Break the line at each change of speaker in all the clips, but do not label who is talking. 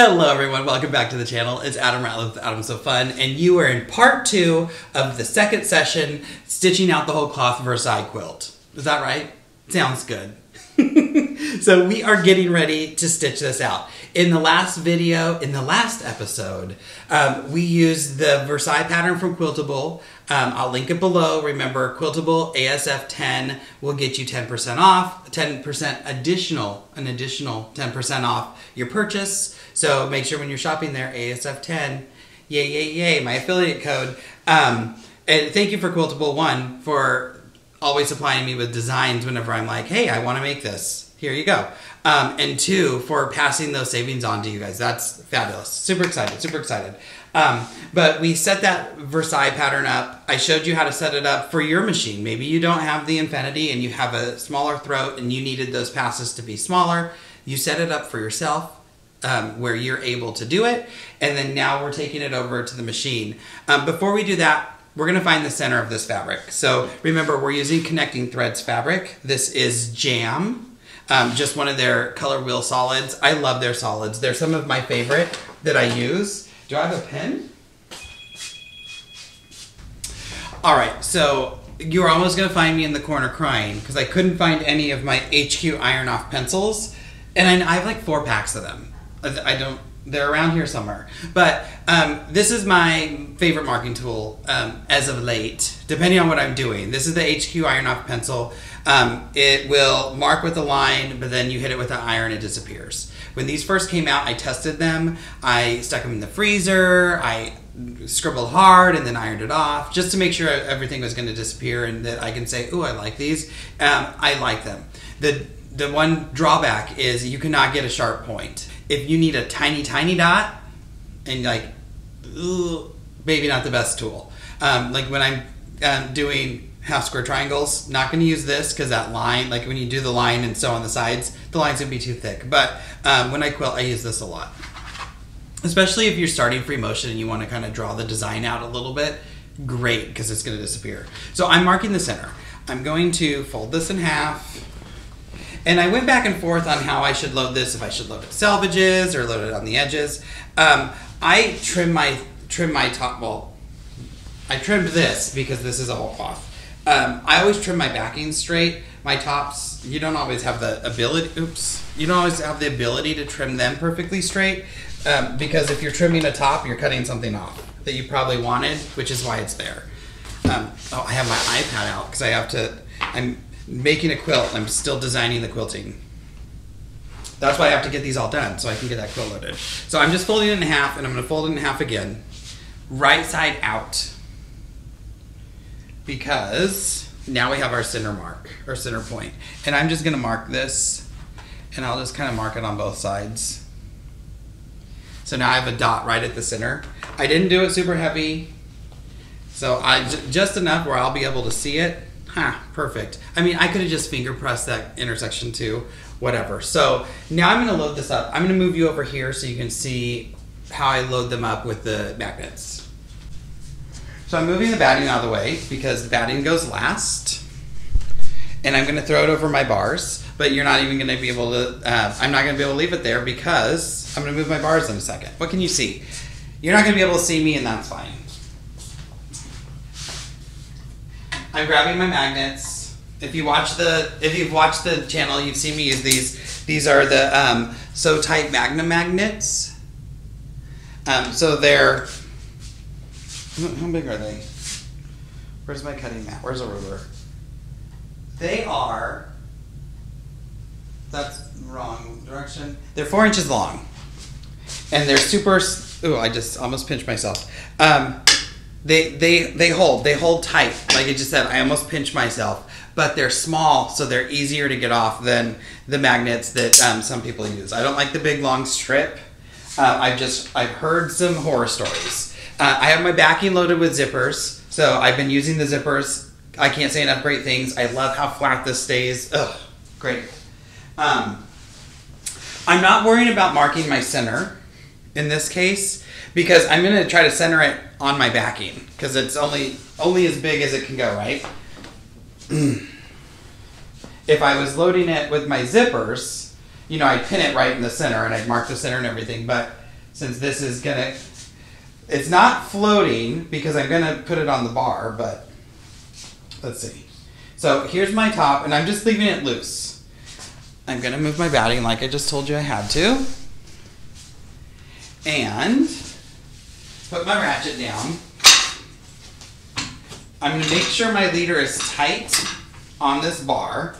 Hello, everyone. Welcome back to the channel. It's Adam Ratliff with Adam Sew Fun, and you are in part two of the second session, stitching out the whole cloth Versailles quilt. Is that right? Sounds good. so we are getting ready to stitch this out. In the last video, in the last episode, um, we used the Versailles pattern from Quiltable. Um, I'll link it below. Remember, Quiltable ASF 10 will get you 10% off, 10% additional, an additional 10% off your purchase. So make sure when you're shopping there, ASF 10, yay, yay, yay, my affiliate code. Um, and thank you for Quiltable One for always supplying me with designs whenever I'm like, hey, I want to make this. Here you go. Um, and two, for passing those savings on to you guys. That's fabulous. Super excited, super excited. Um, but we set that Versailles pattern up. I showed you how to set it up for your machine. Maybe you don't have the Infinity and you have a smaller throat and you needed those passes to be smaller. You set it up for yourself. Um, where you're able to do it, and then now we're taking it over to the machine. Um, before we do that, we're going to find the center of this fabric. So remember, we're using Connecting Threads fabric. This is Jam, um, just one of their color wheel solids. I love their solids. They're some of my favorite that I use. Do I have a pen? All right, so you're almost going to find me in the corner crying because I couldn't find any of my HQ Iron Off pencils. And I have like four packs of them. I, don't they're around here somewhere. But um, this is my favorite marking tool um, as of late, depending on what I'm doing. This is the HQ Iron Off pencil. Um, it will mark with a line, but then you hit it with an iron, it disappears. When these first came out, I tested them. I stuck them in the freezer. I scribbled hard and then ironed it off just to make sure everything was going to disappear and that I can say, "Oh, I like these." Um, I like them. the The one drawback is you cannot get a sharp point if you need a tiny, tiny dot, and like, ugh, maybe not the best tool. Um, like when I'm um, doing half square triangles, not going to use this because that line, like when you do the line and sew on the sides, the line's going to be too thick. But um, when I quilt, I use this a lot. Especially if you're starting free motion and you want to kind of draw the design out a little bit, great because it's going to disappear. So I'm marking the center. I'm going to fold this in half and I went back and forth on how I should load this, if I should load it selvages or load it on the edges. Um, I trim my trim my top. Well, I trimmed this because this is a whole cloth. Um, I always trim my backing straight. My tops, you don't always have the ability. Oops, you don't always have the ability to trim them perfectly straight um, because if you're trimming a top, you're cutting something off that you probably wanted, which is why it's there. Um, oh, I have my iPad out because I have to. I'm making a quilt. I'm still designing the quilting. That's why I have to get these all done so I can get that quilt loaded. So I'm just folding it in half and I'm going to fold it in half again. Right side out. Because now we have our center mark, our center point. And I'm just going to mark this and I'll just kind of mark it on both sides. So now I have a dot right at the center. I didn't do it super heavy. So I just enough where I'll be able to see it ah, perfect. I mean, I could have just finger pressed that intersection too, whatever. So now I'm gonna load this up. I'm gonna move you over here so you can see how I load them up with the magnets. So I'm moving the batting out of the way because the batting goes last. And I'm gonna throw it over my bars, but you're not even gonna be able to, uh, I'm not gonna be able to leave it there because I'm gonna move my bars in a second. What can you see? You're not gonna be able to see me and that's fine. I'm grabbing my magnets. If you watch the if you've watched the channel, you've seen me use these. These are the um, SewTite Magnum magnets. Um, so they're how big are they? Where's my cutting mat? Where's the ruler? They are. That's wrong direction. They're four inches long, and they're super. Oh, I just almost pinched myself. Um, they they they hold they hold tight. Like I just said i almost pinch myself. But they're small so they're easier to get off than the magnets that um, some people use. I don't like the big long strip. Uh, i've just i've heard some horror stories. Uh, i have my backing loaded with zippers so i've been using the zippers. I can't say enough great things. I love how flat this stays. Ugh, great. Um, i'm not worrying about marking my center in this case because I'm going to try to center it on my backing because it's only only as big as it can go, right? if I was loading it with my zippers, you know, I'd pin it right in the center and I'd mark the center and everything, but since this is gonna, it's not floating because I'm gonna put it on the bar, but let's see. So here's my top, and I'm just leaving it loose. I'm gonna move my batting like I just told you I had to. And put my ratchet down. I'm gonna make sure my leader is tight on this bar.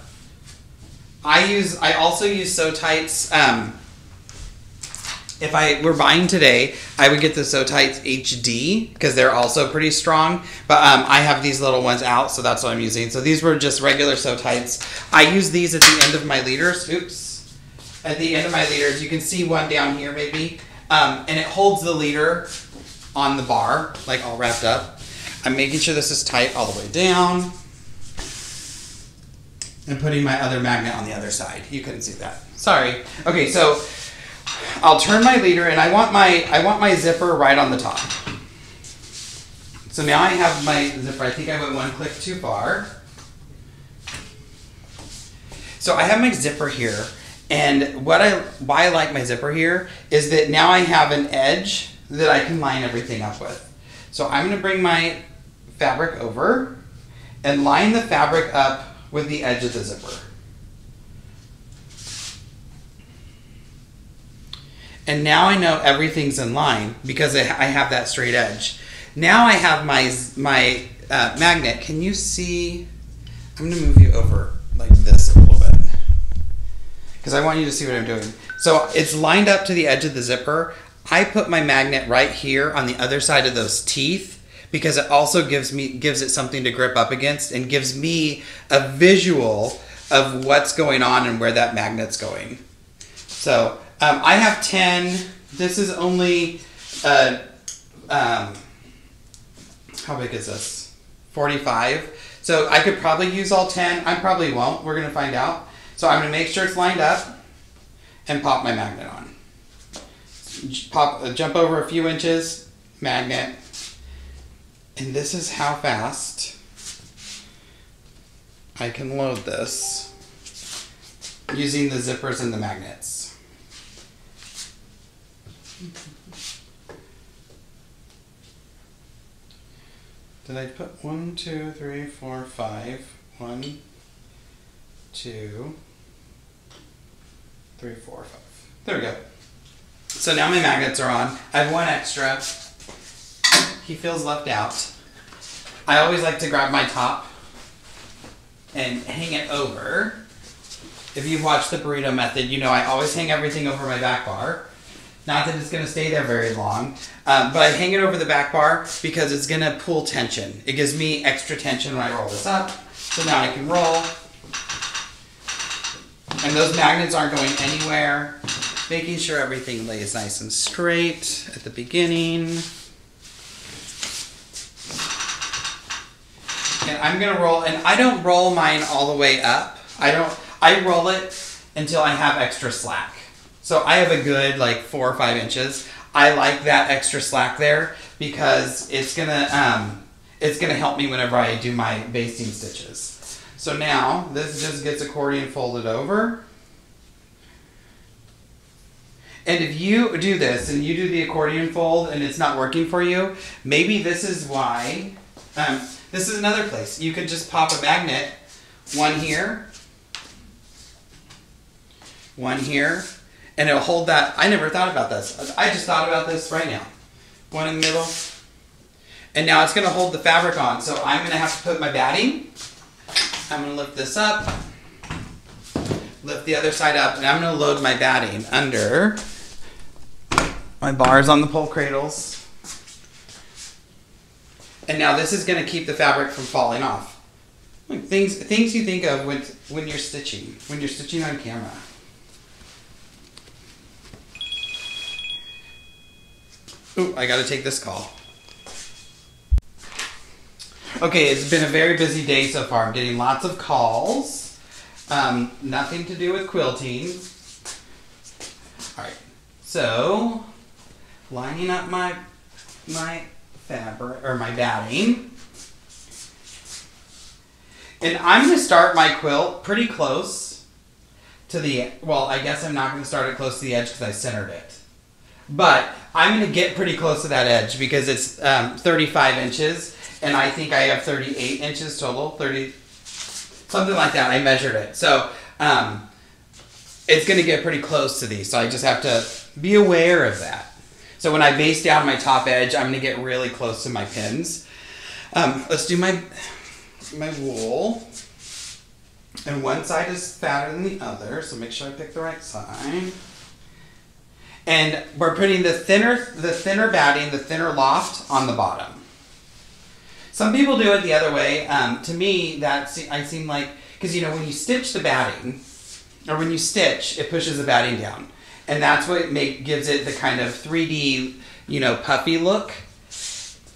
I use, I also use SewTites. Um, if I were buying today, I would get the SewTites HD because they're also pretty strong. But um, I have these little ones out, so that's what I'm using. So these were just regular SewTites. I use these at the end of my leaders. Oops. At the end of my leaders, you can see one down here maybe. Um, and it holds the leader on the bar, like all wrapped up. I'm making sure this is tight all the way down. And putting my other magnet on the other side. You couldn't see that. Sorry. Okay, so I'll turn my leader and I want my I want my zipper right on the top. So now I have my zipper. I think I went one click too far. So I have my zipper here. And what I why I like my zipper here is that now I have an edge that I can line everything up with. So I'm going to bring my fabric over and line the fabric up with the edge of the zipper. And now I know everything's in line because I have that straight edge. Now I have my, my uh, magnet. Can you see? I'm to move you over like this a little bit because I want you to see what I'm doing. So it's lined up to the edge of the zipper. I put my magnet right here on the other side of those teeth because it also gives me gives it something to grip up against and gives me a visual of what's going on and where that magnet's going. So um, I have 10. This is only, uh, um, how big is this? 45. So I could probably use all 10. I probably won't. We're going to find out. So I'm going to make sure it's lined up and pop my magnet on. Pop, uh, jump over a few inches, magnet, and this is how fast I can load this using the zippers and the magnets. Did I put one, two, three, four, five? One, two, three, four, five. There we go. So now my magnets are on. I have one extra. He feels left out. I always like to grab my top and hang it over. If you've watched the burrito method, you know I always hang everything over my back bar. Not that it's going to stay there very long, um, but I hang it over the back bar because it's going to pull tension. It gives me extra tension when I roll this up. So now I can roll. And those magnets aren't going anywhere. Making sure everything lays nice and straight at the beginning. And I'm gonna roll, and I don't roll mine all the way up. I don't, I roll it until I have extra slack. So I have a good like four or five inches. I like that extra slack there because it's gonna um, it's gonna help me whenever I do my basting stitches. So now this just gets accordion folded over. And if you do this and you do the accordion fold and it's not working for you, maybe this is why. Um, this is another place. You could just pop a magnet, one here, one here, and it'll hold that. I never thought about this. I just thought about this right now. One in the middle. And now it's going to hold the fabric on. So I'm going to have to put my batting. I'm going to lift this up. Lift the other side up. And I'm going to load my batting under my bars on the pole cradles. And now this is going to keep the fabric from falling off. Like things, things you think of when, when you're stitching, when you're stitching on camera. Ooh, I gotta take this call. Okay, it's been a very busy day so far. I'm getting lots of calls. Um, nothing to do with quilting. Alright, so lining up my my fabric or my batting. And I'm going to start my quilt pretty close to the, well, I guess I'm not going to start it close to the edge because I centered it. But I'm gonna get pretty close to that edge because it's um, 35 inches, and I think I have 38 inches total, 30, something like that. I measured it, so um, it's gonna get pretty close to these. So I just have to be aware of that. So when I base down my top edge, I'm gonna get really close to my pins. Um, let's do my my wool. And one side is fatter than the other, so make sure I pick the right side. And we're putting the thinner the thinner batting, the thinner loft on the bottom. Some people do it the other way. Um, to me, that se- I seem like because you know when you stitch the batting, or when you stitch, it pushes the batting down, and that's what make gives it the kind of 3D you know puffy look.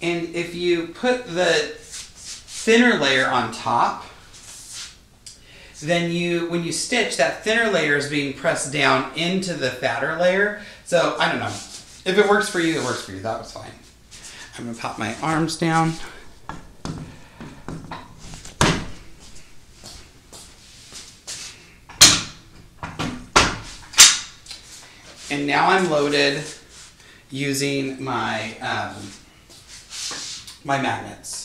And if you put the thinner layer on top, then you when you stitch that thinner layer is being pressed down into the fatter layer. So i don't know. If it works for you it works for you. That was fine. I'm gonna pop my arms down and now i'm loaded using my um, my magnets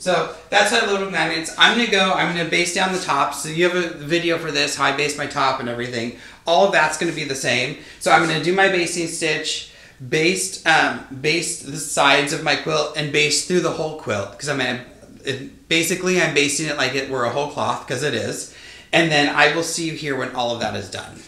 so that's how I load with magnets. I'm gonna go, I'm gonna base down the top. So you have a video for this, how I base my top and everything. All of that's gonna be the same. So I'm gonna do my basting stitch, based, um, the sides of my quilt and base through the whole quilt. Cause I'm gonna, it, basically I'm basting it like it were a whole cloth, cause it is. And then I will see you here when all of that is done.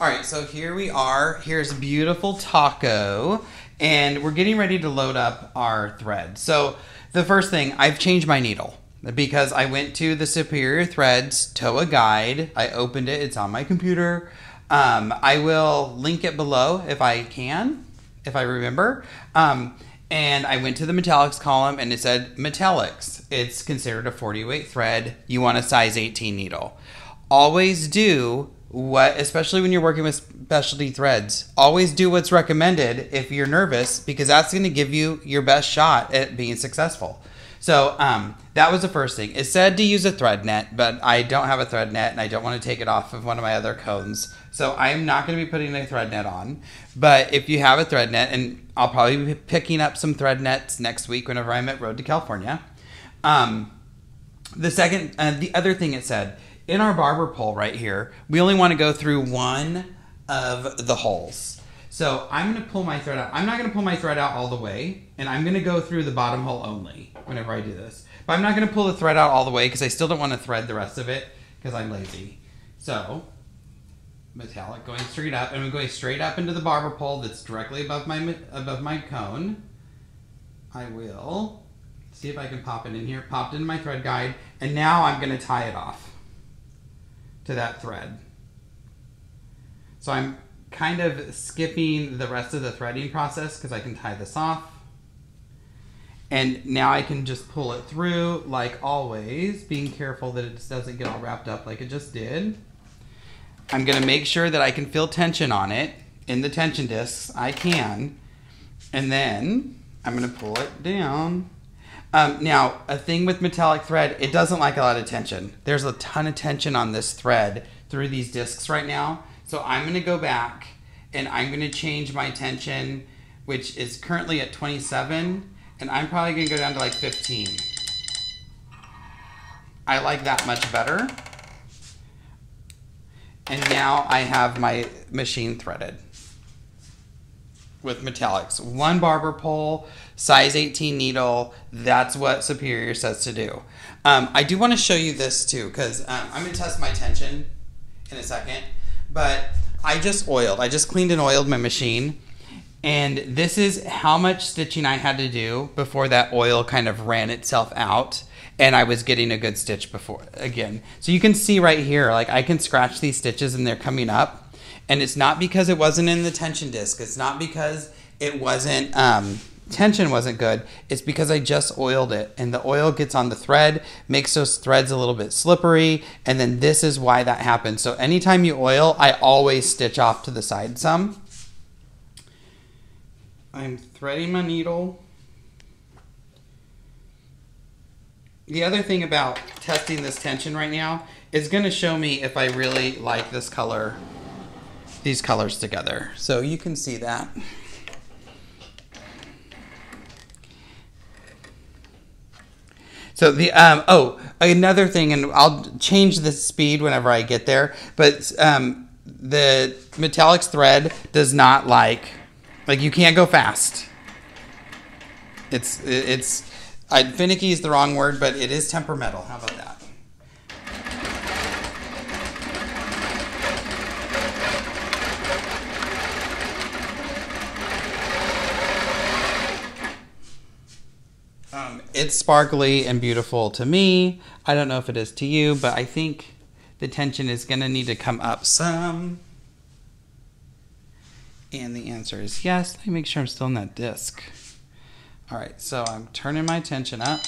All right, so here we are. Here's a beautiful taco. And we're getting ready to load up our thread. So the first thing, I've changed my needle because I went to the Superior Threads TOA guide. I opened it, it's on my computer. Um, I will link it below if I can, if I remember. Um, and I went to the metallics column and it said metallics. It's considered a 40 weight thread. You want a size 18 needle. Always do what, especially when you're working with specialty threads, always do what's recommended if you're nervous because that's going to give you your best shot at being successful. So um, that was the first thing. It said to use a thread net, but I don't have a thread net and I don't want to take it off of one of my other cones. So I am not going to be putting a thread net on. But if you have a thread net, and I'll probably be picking up some thread nets next week whenever I'm at Road to California. Um, the second, uh, the other thing it said in our barber pole right here, we only want to go through one of the holes. So I'm going to pull my thread out. I'm not going to pull my thread out all the way, and I'm going to go through the bottom hole only whenever I do this. But I'm not going to pull the thread out all the way because I still don't want to thread the rest of it because I'm lazy. So, metallic going straight up, and I'm going straight up into the barber pole that's directly above my above my cone. I will see if I can pop it in here. Popped in my thread guide, and now I'm going to tie it off to that thread. So I'm kind of skipping the rest of the threading process because I can tie this off. And now I can just pull it through like always, being careful that it just doesn't get all wrapped up like it just did. I'm gonna make sure that I can feel tension on it in the tension discs. I can. And then I'm gonna pull it down. Um, now, a thing with metallic thread, it doesn't like a lot of tension. There's a ton of tension on this thread through these discs right now. So I'm gonna go back and I'm gonna change my tension, which is currently at 27, and I'm probably gonna go down to like 15. I like that much better. And now I have my machine threaded with metallics. One barber pole, size 18 needle. That's what Superior says to do. Um, I do want to show you this too because um, I'm going to test my tension in a second. But I just oiled. I just cleaned and oiled my machine. And this is how much stitching I had to do before that oil kind of ran itself out and I was getting a good stitch before again. So you can see right here, like I can scratch these stitches and they're coming up. And it's not because it wasn't in the tension disc. It's not because it wasn't, um, tension wasn't good. It's because I just oiled it and the oil gets on the thread, makes those threads a little bit slippery. And then this is why that happens. So anytime you oil, I always stitch off to the side some. I'm threading my needle. The other thing about testing this tension right now is going to show me if I really like this color, these colors together. So you can see that. So the um, oh another thing, and I'll change the speed whenever I get there. But um, the metallics thread does not like like you can't go fast. It's it's I, finicky is the wrong word, but it is temperamental. How about that? It's sparkly and beautiful to me. I don't know if it is to you, but I think the tension is going to need to come up some. And the answer is yes. Let me make sure I'm still in that disc. All right, so I'm turning my tension up.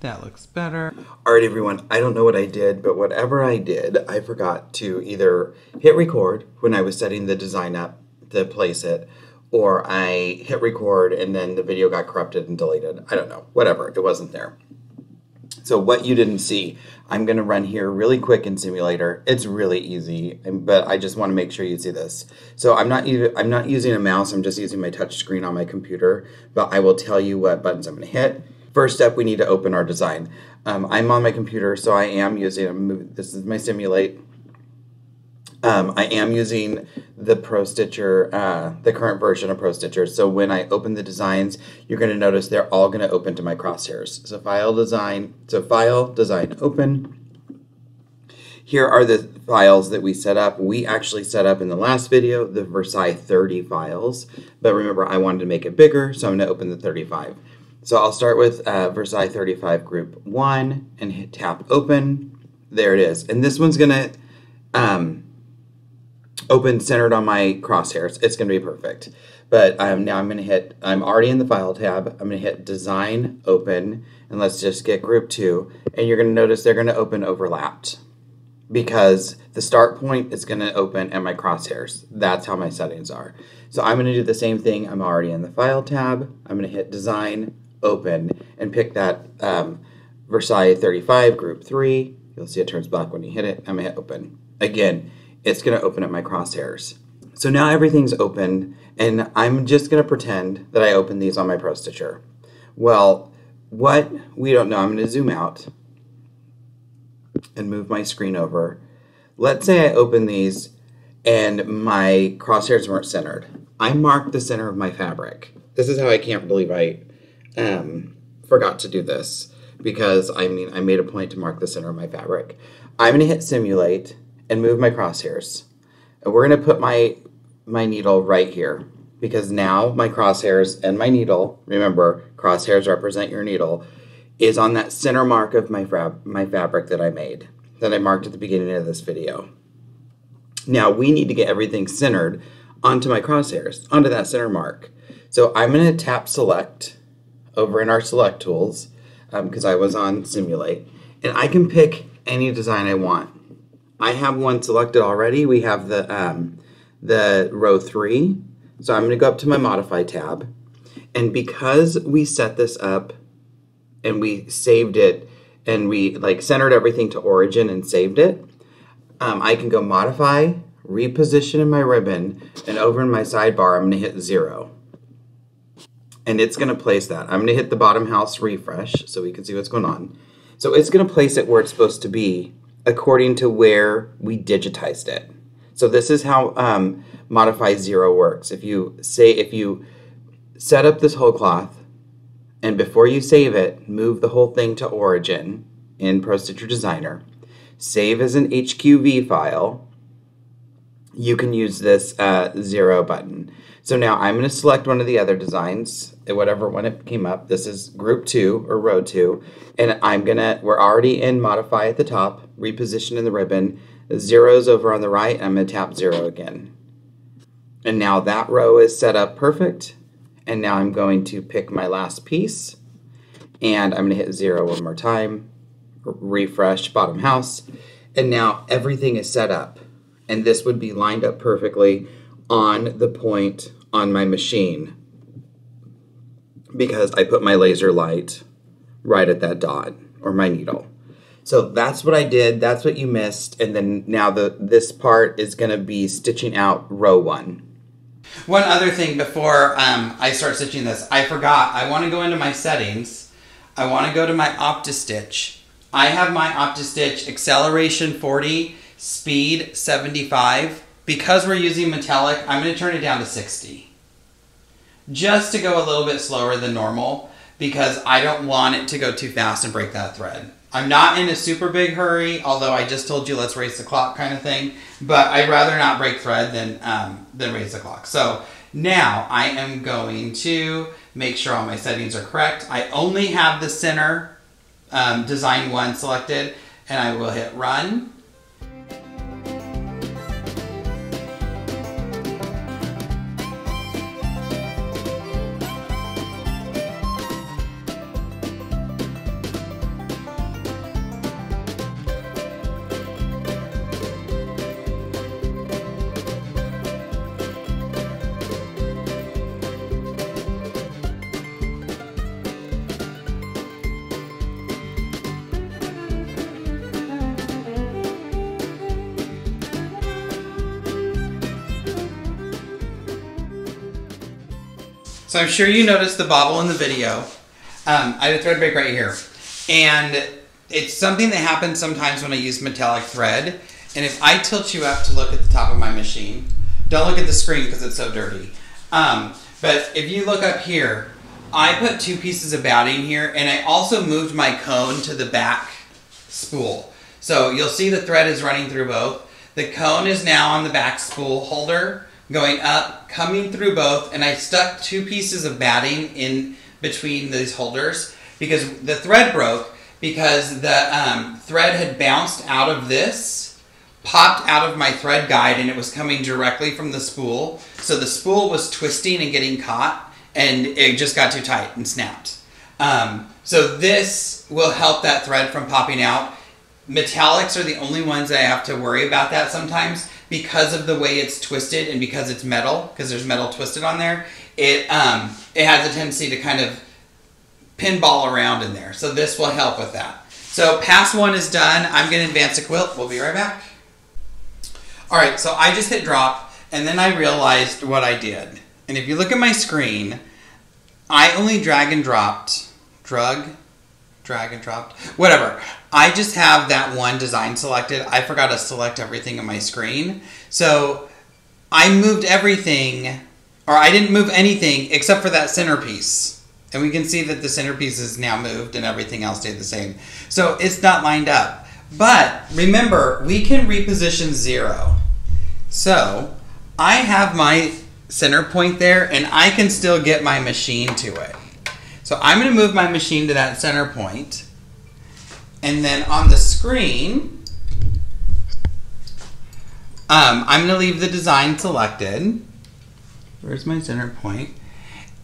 That looks better.
All right, everyone, I don't know what I did, but whatever I did, I forgot to either hit record when I was setting the design up to place it, or I hit record and then the video got corrupted and deleted. I don't know, whatever, it wasn't there. So what you didn't see, I'm gonna run here really quick in Simulator. It's really easy, but I just wanna make sure you see this. So I'm not, even, I'm not using a mouse, I'm just using my touch screen on my computer, but I will tell you what buttons I'm gonna hit First step, we need to open our design. Um, I'm on my computer, so I am using, this is my Simulate. Um, I am using the Pro Stitcher, uh, the current version of Pro Stitcher. So when I open the designs, you're going to notice they're all going to open to my crosshairs. So File, Design, so File, Design, Open. Here are the files that we set up. We actually set up in the last video the Versailles 30 files, but remember I wanted to make it bigger, so I'm going to open the 35. So I'll start with uh, Versailles 35 group 1 and hit tap open. There it is. And this one's going to um, open centered on my crosshairs. It's going to be perfect. But um, now I'm going to hit, I'm already in the file tab. I'm going to hit design open and let's just get group 2. And you're going to notice they're going to open overlapped because the start point is going to open at my crosshairs. That's how my settings are. So I'm going to do the same thing. I'm already in the file tab. I'm going to hit design open and pick that um, Versailles 35 group 3. You'll see it turns black when you hit it. I'm going to hit open. Again, it's going to open up my crosshairs. So now everything's open and I'm just going to pretend that I opened these on my Pro Stitcher. Well, what we don't know, I'm going to zoom out and move my screen over. Let's say I open these and my crosshairs weren't centered. I marked the center of my fabric. This is how I can't believe I um, forgot to do this because I mean, I made a point to mark the center of my fabric. I'm gonna hit simulate and move my crosshairs. And we're gonna put my, my needle right here because now my crosshairs and my needle, remember, crosshairs represent your needle, is on that center mark of my, my fabric that I made, that I marked at the beginning of this video. Now we need to get everything centered onto my crosshairs, onto that center mark. So I'm gonna tap select over in our select tools because um, I was on Simulate, and I can pick any design I want. I have one selected already. We have the um, the row three, so I'm going to go up to my Modify tab, and because we set this up and we saved it and we like centered everything to origin and saved it, um, I can go Modify, reposition in my ribbon, and over in my sidebar, I'm going to hit zero and it's going to place that. I'm going to hit the bottom house refresh so we can see what's going on. So it's going to place it where it's supposed to be according to where we digitized it. So this is how um, modify zero works. If you say, if you set up this whole cloth and before you save it, move the whole thing to origin in Pro Stitcher Designer, save as an HQV file, you can use this uh, zero button. So now I'm going to select one of the other designs, whatever one it came up. This is group two or row two. And I'm going to, we're already in modify at the top, reposition in the ribbon. Zero's over on the right. and I'm going to tap zero again. And now that row is set up perfect. And now I'm going to pick my last piece. And I'm going to hit zero one more time. Refresh bottom house. And now everything is set up. And this would be lined up perfectly on the point on my machine because I put my laser light right at that dot or my needle. So that's what I did. That's what you missed. And then now the this part is going to be stitching out row one.
One other thing before um, I start stitching this, I forgot. I want to go into my settings. I want to go to my OptiStitch. I have my OptiStitch acceleration 40, speed 75. Because we're using metallic, I'm going to turn it down to 60. Just to go a little bit slower than normal because I don't want it to go too fast and break that thread. I'm not in a super big hurry, although I just told you let's race the clock kind of thing. But I'd rather not break thread than um, than raise the clock. So now I am going to make sure all my settings are correct. I only have the center um, design one selected, and I will hit run. So I'm sure you noticed the bobble in the video. Um, I have a thread break right here. And it's something that happens sometimes when I use metallic thread. And if I tilt you up to look at the top of my machine, don't look at the screen because it's so dirty. Um, but if you look up here, I put two pieces of batting here and I also moved my cone to the back spool. So you'll see the thread is running through both. The cone is now on the back spool holder going up, coming through both, and I stuck two pieces of batting in between these holders because the thread broke because the um, thread had bounced out of this, popped out of my thread guide, and it was coming directly from the spool. So the spool was twisting and getting caught, and it just got too tight and snapped. Um, so this will help that thread from popping out. Metallics are the only ones I have to worry about that sometimes because of the way it's twisted and because it's metal, because there's metal twisted on there, it um, it has a tendency to kind of pinball around in there. So this will help with that. So pass one is done. I'm going to advance a quilt. We'll be right back. All right, so I just hit drop, and then I realized what I did. And if you look at my screen, I only drag and dropped, drug, drag and dropped, whatever. I just have that one design selected. I forgot to select everything on my screen. So I moved everything, or I didn't move anything except for that centerpiece. And we can see that the centerpiece is now moved and everything else stayed the same. So it's not lined up. But remember, we can reposition zero. So I have my center point there and I can still get my machine to it. So I'm going to move my machine to that center point. And then on the screen, um, I'm going to leave the design selected. Where's my center point?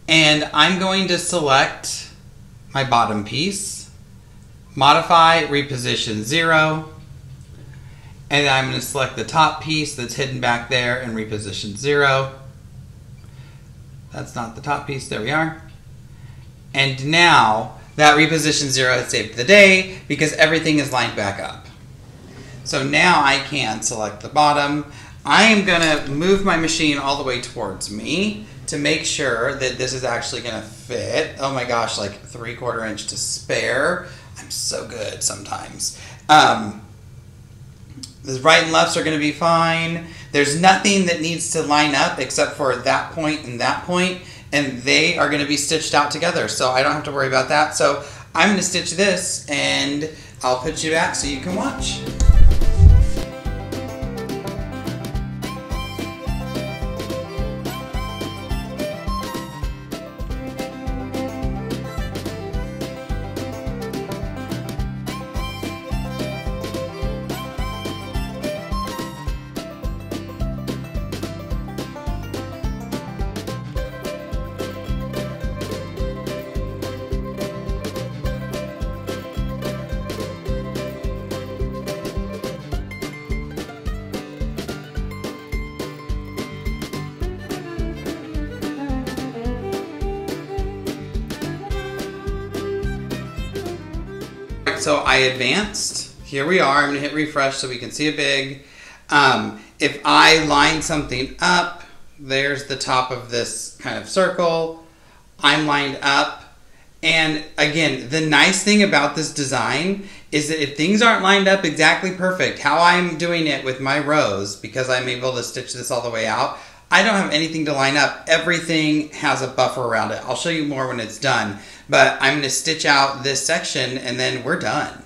And I'm going to select my bottom piece, modify, reposition zero, and I'm going to select the top piece that's hidden back there and reposition zero. That's not the top piece, there we are. And now that reposition zero has saved the day because everything is lined back up. So now I can select the bottom. I am going to move my machine all the way towards me to make sure that this is actually going to fit. Oh my gosh, like three quarter inch to spare. I'm so good sometimes. Um, the right and lefts are going to be fine. There's nothing that needs to line up except for that point and that point and they are going to be stitched out together. So I don't have to worry about that. So I'm going to stitch this and I'll put you back so you can watch. So I advanced here we are. I'm gonna hit refresh so we can see it big. Um, if I line something up, there's the top of this kind of circle. I'm lined up. And again, the nice thing about this design is that if things aren't lined up exactly perfect, how I'm doing it with my rows, because I'm able to stitch this all the way out, I don't have anything to line up. Everything has a buffer around it. I'll show you more when it's done. But I'm going to stitch out this section and then we're done.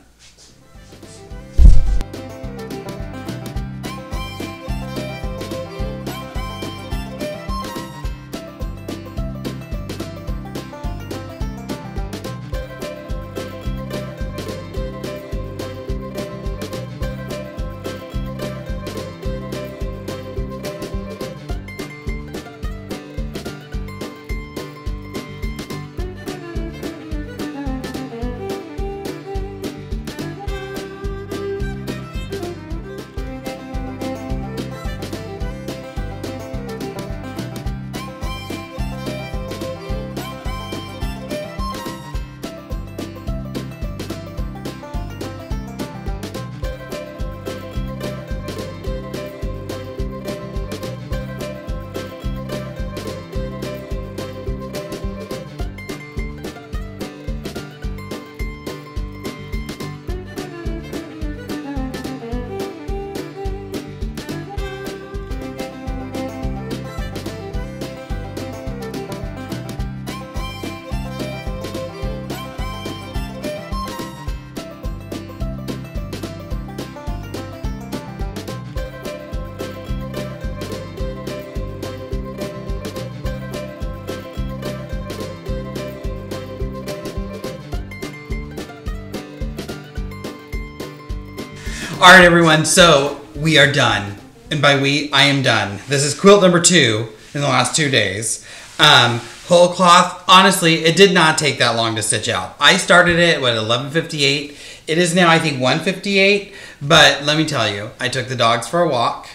All right, everyone. So we are done, and by we, I am done. This is quilt number two in the last two days. Um, whole cloth. Honestly, it did not take that long to stitch out. I started it at 11:58. It is now, I think, 1:58. But let me tell you, I took the dogs for a walk.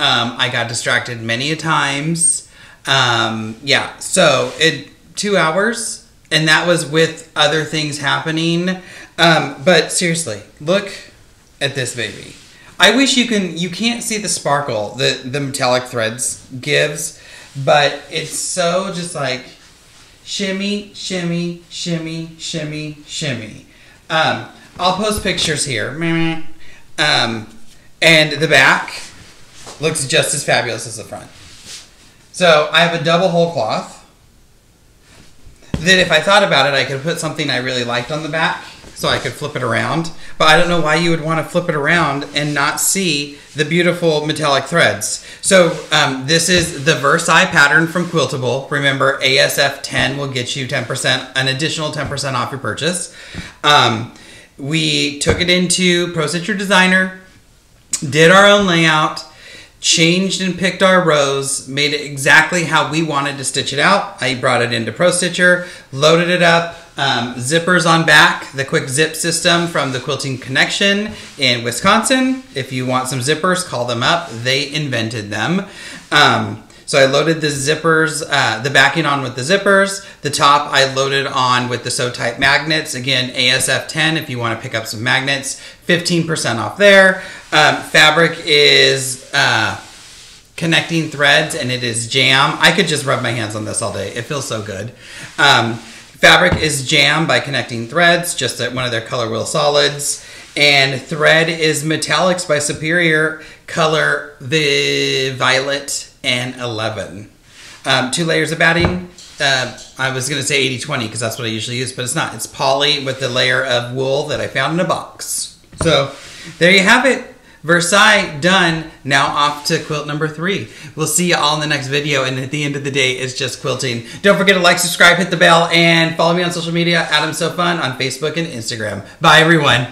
Um, I got distracted many a times. Um, yeah, so it two hours, and that was with other things happening. Um, but seriously, look at this baby. I wish you can you can't see the sparkle that the metallic threads gives, but it's so just like shimmy, shimmy, shimmy, shimmy, shimmy. Um, I'll post pictures here. Um, and the back looks just as fabulous as the front. So I have a double whole cloth that if I thought about it, I could put something I really liked on the back so I could flip it around. But I don't know why you would want to flip it around and not see the beautiful metallic threads. So um, this is the Versailles pattern from Quiltable. Remember, ASF 10 will get you 10%, an additional 10% off your purchase. Um, we took it into Pro Designer, did our own layout, changed and picked our rows, made it exactly how we wanted to stitch it out. I brought it into Pro Stitcher, loaded it up, um, zippers on back, the quick zip system from the Quilting Connection in Wisconsin. If you want some zippers, call them up. They invented them. Um, so I loaded the zippers, uh, the backing on with the zippers. The top I loaded on with the SewTite magnets. Again, ASF 10 if you want to pick up some magnets. 15% off there. Um, fabric is uh, connecting threads and it is jam. I could just rub my hands on this all day. It feels so good. Um, Fabric is Jam by Connecting Threads, just one of their color wheel solids. And thread is Metallics by Superior, color the Violet N11. Um, two layers of batting. Uh, I was going to say 80-20 because that's what I usually use, but it's not. It's poly with the layer of wool that I found in a box. So there you have it. Versailles done. Now off to quilt number three. We'll see you all in the next video. And at the end of the day, it's just quilting. Don't forget to like, subscribe, hit the bell, and follow me on social media. Adam Sew Fun on Facebook and Instagram. Bye, everyone.